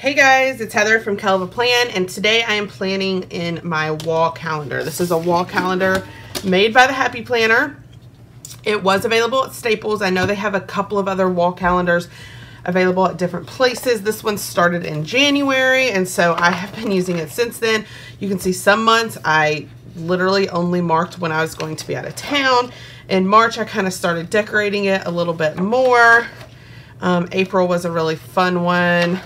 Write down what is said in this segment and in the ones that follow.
Hey guys, it's Heather from Kell of a Plan, and today I am planning in my wall calendar. This is a wall calendar made by the Happy Planner. It was available at Staples. I know they have a couple of other wall calendars available at different places. This one started in January, and so I have been using it since then. You can see some months I literally only marked when I was going to be out of town. In March, I kind of started decorating it a little bit more. Um, April was a really fun one.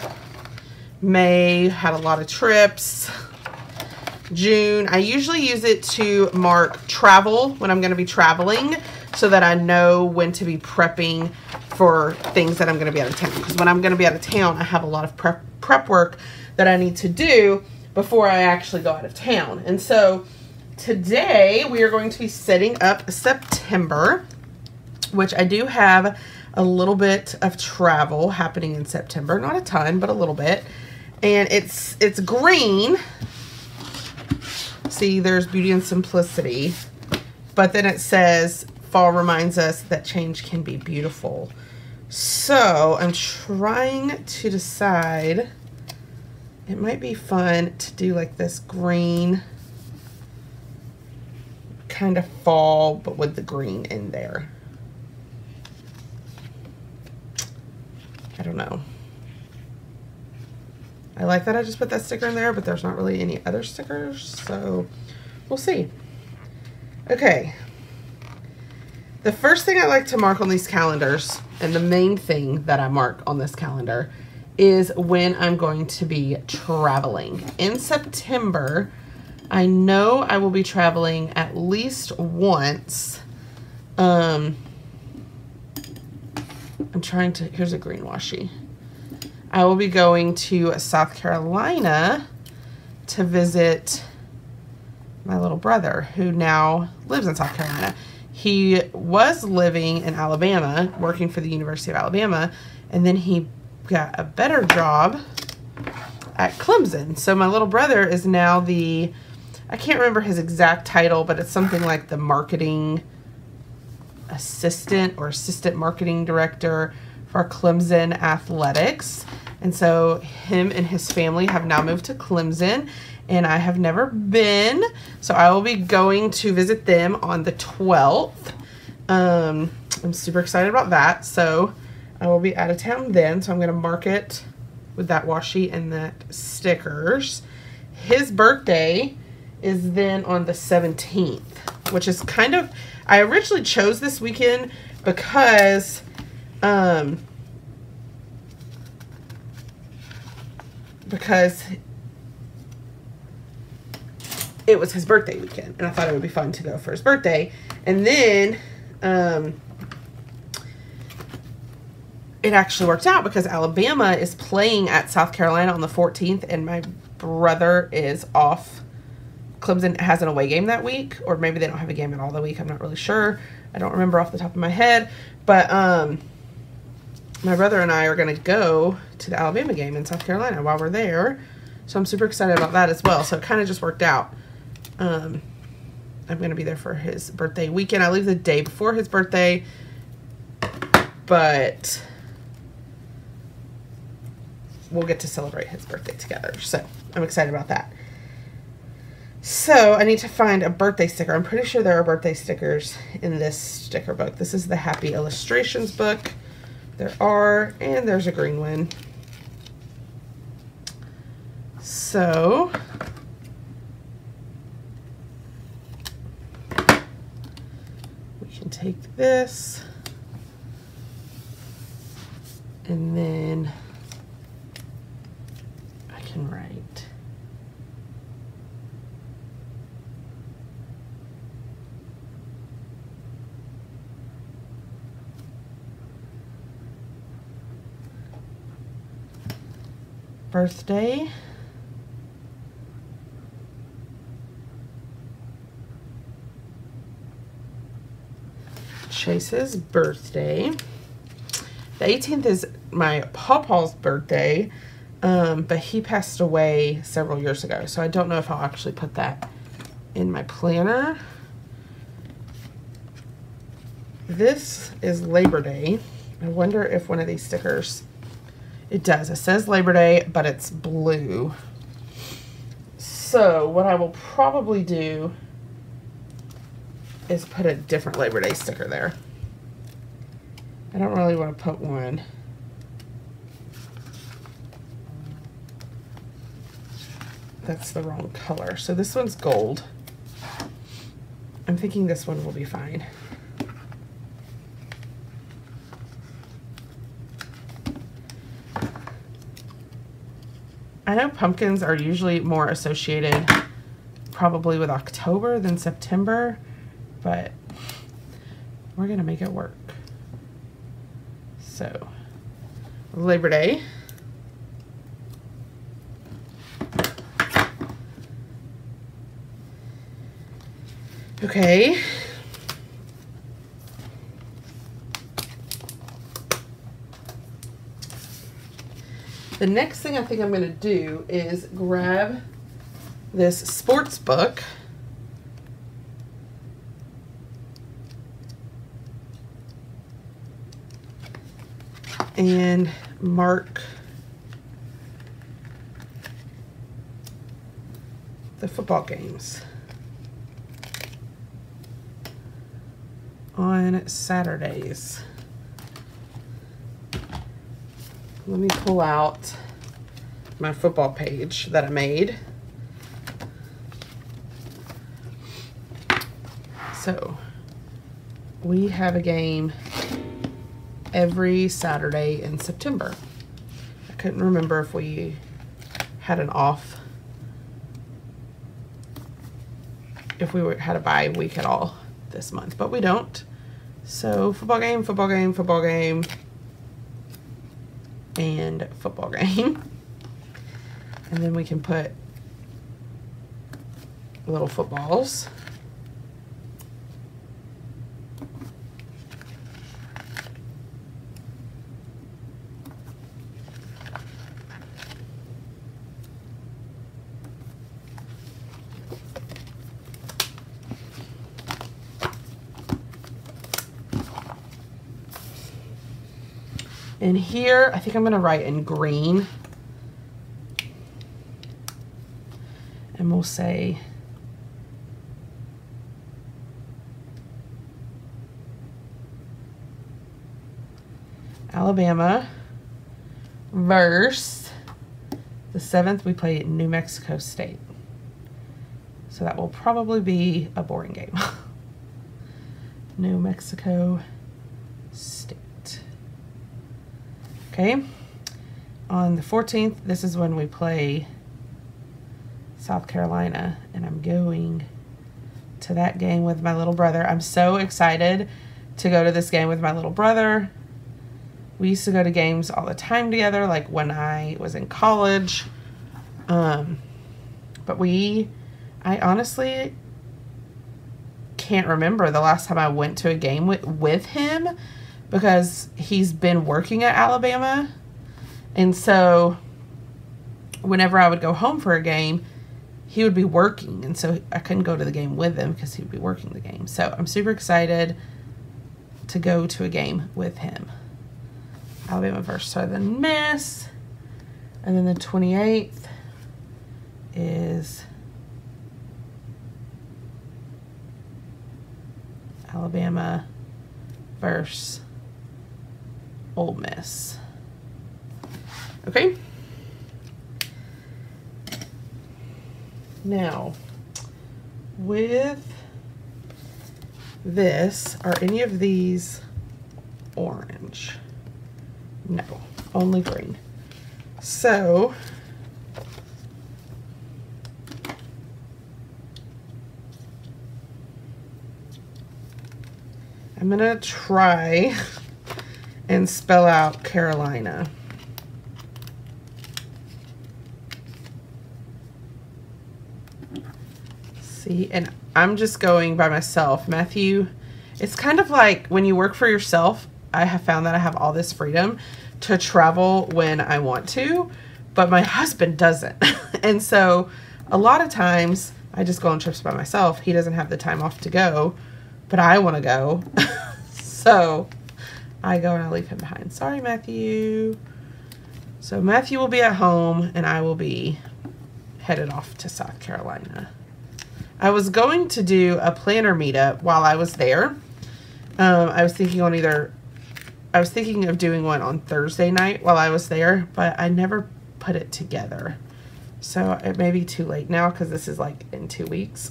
May had a lot of trips. June, I usually use it to mark travel when I'm going to be traveling so that I know when to be prepping for things that I'm going to be out of town. Because when I'm going to be out of town, I have a lot of prep, prep work that I need to do before I actually go out of town. And so today we are going to be setting up September, which I do have a little bit of travel happening in September. Not a ton, but a little bit and it's it's green. See, there's beauty and simplicity. But then it says, fall reminds us that change can be beautiful. So I'm trying to decide, it might be fun to do like this green kind of fall, but with the green in there. I don't know. I like that I just put that sticker in there, but there's not really any other stickers, so we'll see. Okay. The first thing I like to mark on these calendars, and the main thing that I mark on this calendar, is when I'm going to be traveling. In September, I know I will be traveling at least once. Um, I'm trying to, here's a green washi. I will be going to South Carolina to visit my little brother who now lives in South Carolina. He was living in Alabama, working for the University of Alabama, and then he got a better job at Clemson. So my little brother is now the, I can't remember his exact title, but it's something like the marketing assistant or assistant marketing director for Clemson Athletics. And so him and his family have now moved to Clemson and I have never been. So I will be going to visit them on the 12th. Um, I'm super excited about that. So I will be out of town then. So I'm going to mark it with that washi and that stickers. His birthday is then on the 17th, which is kind of, I originally chose this weekend because um, because it was his birthday weekend and I thought it would be fun to go for his birthday. And then um, it actually worked out because Alabama is playing at South Carolina on the 14th and my brother is off. Clemson has an away game that week or maybe they don't have a game at all the week. I'm not really sure. I don't remember off the top of my head. But um, my brother and I are going to go to the Alabama game in South Carolina while we're there. So I'm super excited about that as well. So it kind of just worked out. Um, I'm going to be there for his birthday weekend. I leave the day before his birthday, but we'll get to celebrate his birthday together. So I'm excited about that. So I need to find a birthday sticker. I'm pretty sure there are birthday stickers in this sticker book. This is the Happy Illustrations book. There are, and there's a green one. So, we can take this and then I can write birthday. Chase's birthday. The 18th is my pawpaw's birthday, um, but he passed away several years ago, so I don't know if I'll actually put that in my planner. This is Labor Day. I wonder if one of these stickers It does. It says Labor Day, but it's blue. So what I will probably do is put a different Labor Day sticker there. I don't really want to put one. That's the wrong color. So this one's gold. I'm thinking this one will be fine. I know pumpkins are usually more associated probably with October than September, but we're going to make it work. So, Labor Day. Okay. The next thing I think I'm going to do is grab this sports book. And mark the football games on Saturdays. Let me pull out my football page that I made. So we have a game every Saturday in September. I couldn't remember if we had an off, if we were, had a bye week at all this month, but we don't. So football game, football game, football game, and football game. And then we can put little footballs. And here, I think I'm going to write in green. And we'll say Alabama versus the 7th we play New Mexico State. So that will probably be a boring game. New Mexico State. Okay. On the 14th, this is when we play South Carolina, and I'm going to that game with my little brother. I'm so excited to go to this game with my little brother. We used to go to games all the time together, like when I was in college. Um, but we, I honestly can't remember the last time I went to a game with, with him because he's been working at Alabama. And so whenever I would go home for a game, he would be working. And so I couldn't go to the game with him because he would be working the game. So I'm super excited to go to a game with him. Alabama versus Southern Miss. And then the 28th is Alabama versus Ole Miss. Okay. Now, with this, are any of these orange? No, only green. So, I'm gonna try and spell out Carolina. See, and I'm just going by myself. Matthew, it's kind of like when you work for yourself, I have found that I have all this freedom to travel when I want to, but my husband doesn't. and so a lot of times I just go on trips by myself. He doesn't have the time off to go, but I want to go. so I go and I leave him behind. Sorry, Matthew. So Matthew will be at home and I will be headed off to South Carolina. I was going to do a planner meetup while I was there. Um, I was thinking on either, I was thinking of doing one on Thursday night while I was there, but I never put it together. So it may be too late now because this is like in two weeks.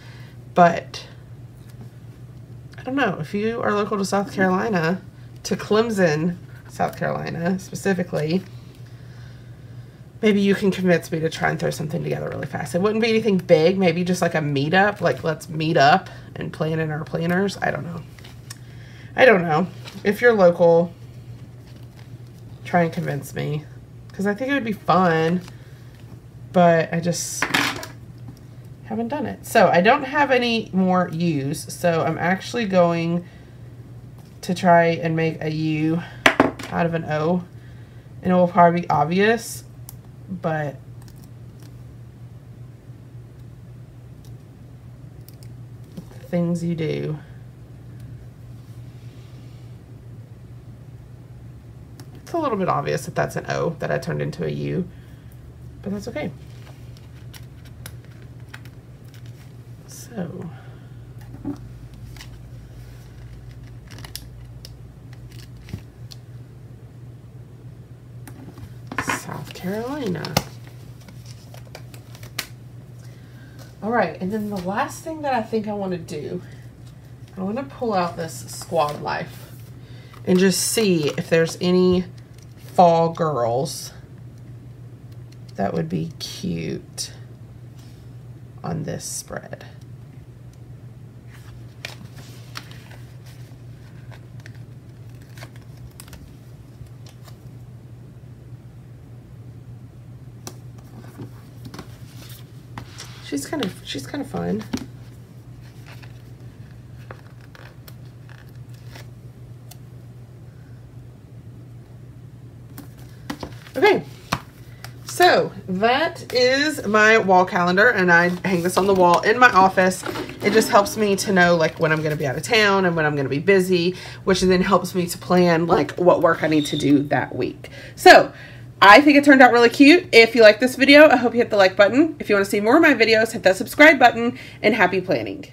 but I don't know. If you are local to South Carolina, to Clemson, South Carolina specifically, maybe you can convince me to try and throw something together really fast. It wouldn't be anything big, maybe just like a meetup, like let's meet up and plan in our planners. I don't know. I don't know. If you're local, try and convince me because I think it would be fun, but I just haven't done it. So I don't have any more use, so I'm actually going to try and make a U out of an O, and it will probably be obvious, but things you do. It's a little bit obvious that that's an O that I turned into a U, but that's okay. So. South Carolina. All right, and then the last thing that I think I want to do, I want to pull out this Squad Life and just see if there's any fall girls that would be cute on this spread. She's kind of she's kind of fun. Okay, so that is my wall calendar and I hang this on the wall in my office. It just helps me to know like when I'm going to be out of town and when I'm going to be busy, which then helps me to plan like what work I need to do that week. So I think it turned out really cute. If you like this video, I hope you hit the like button. If you want to see more of my videos, hit that subscribe button and happy planning.